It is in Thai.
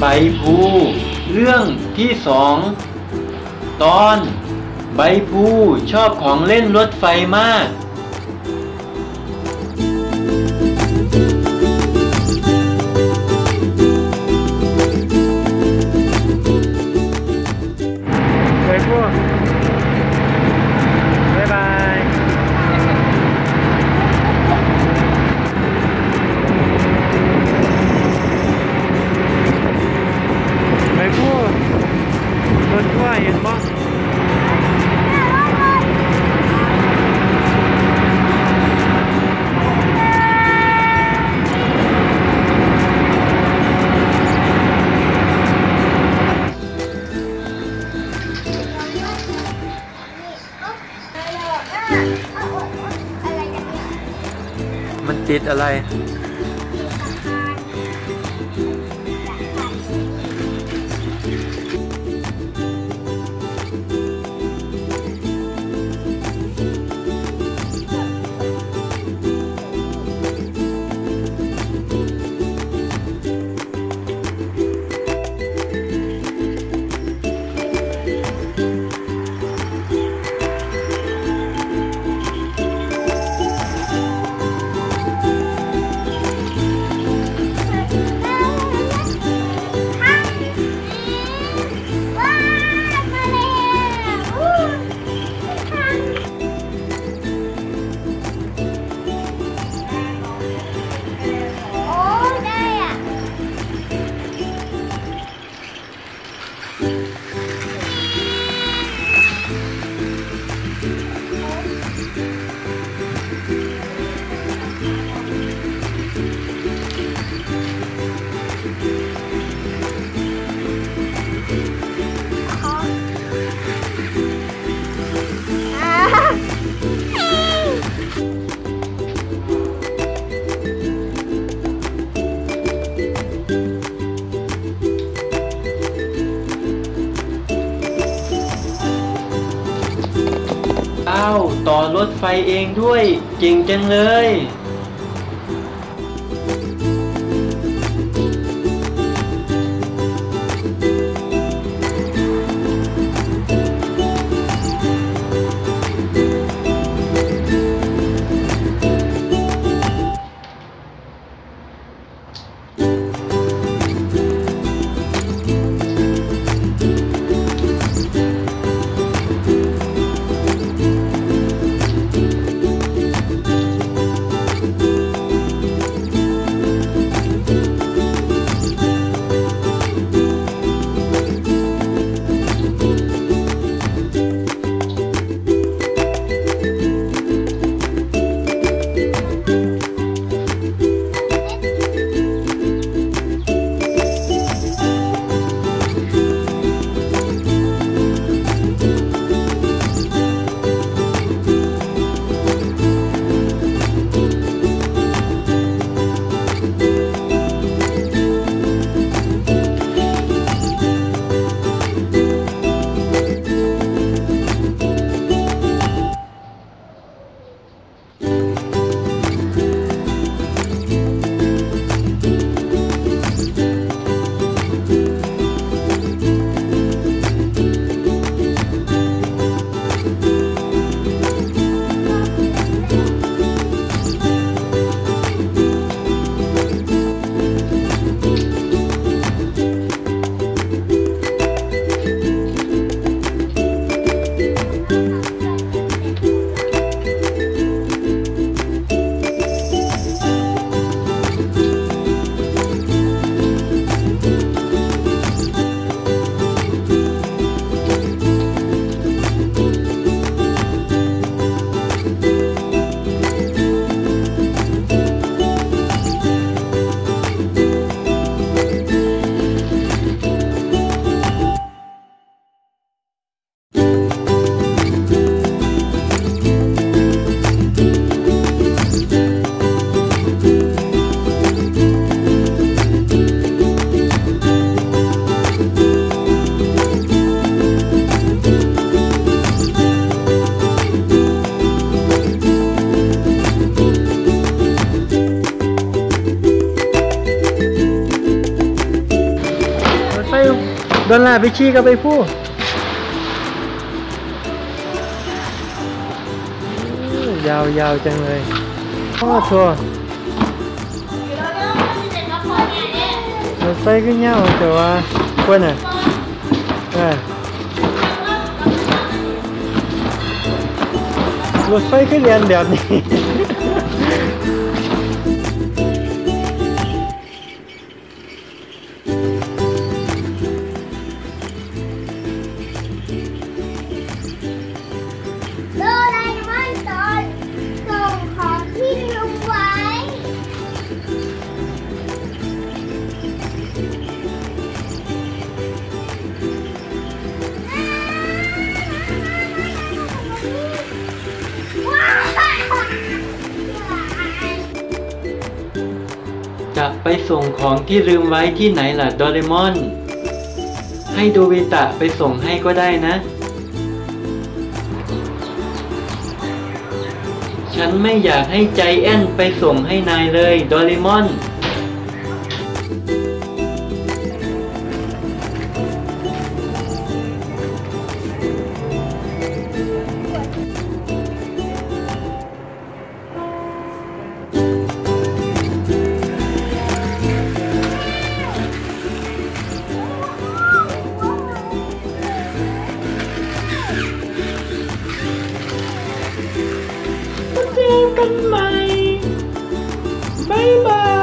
ใบพูเรื่องที่สองตอน ใบพูชอบของเล่นรถไฟมาก ติดอะไร ต่อรถไฟเองด้วย เก่งจังเลย ดอลลาไปชี้กับไปพูยาวยาวๆจังเลยโอ้ทัวรถไฟก็เงาแต่ว่าคนอะเออรถไฟก็เรียนแบบนี้ ไปส่งของที่ลืมไว้ที่ไหนล่ะโดเรมอน ให้โดเวตะไปส่งให้ก็ได้นะ ฉันไม่อยากให้ใจแอนไปส่งให้นายเลยโดเรมอน กันใหม่บายบา